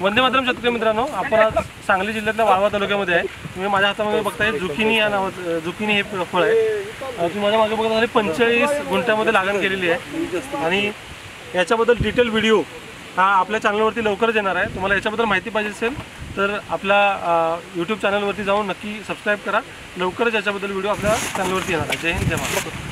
वंदे मातरम शेतकरी मित्रांनो आपण आज सांगली जिल्ह्यातल्या वाळवा तालुक्यामध्ये आहे. तुम्ही माझ्या हातामध्ये बघताय झुकिनी या नावाचं झुकिनी हे फळ आहे. तुम्ही माझ्या मागे बघत पंचेचाळीस गुंठ्यामध्ये लागण केलेली आहे. आणि याच्याबद्दल डिटेल व्हिडिओ हा आपल्या चॅनलवरती लवकरच येणार आहे. तुम्हाला याच्याबद्दल माहिती पाहिजे असेल तर आपल्या यूट्यूब चॅनलवरती जाऊन नक्की सबस्क्राईब करा. लवकरच याच्याबद्दल व्हिडिओ आपल्या चॅनलवरती येणार आहे. जय हिंद जय महाराष्ट्र.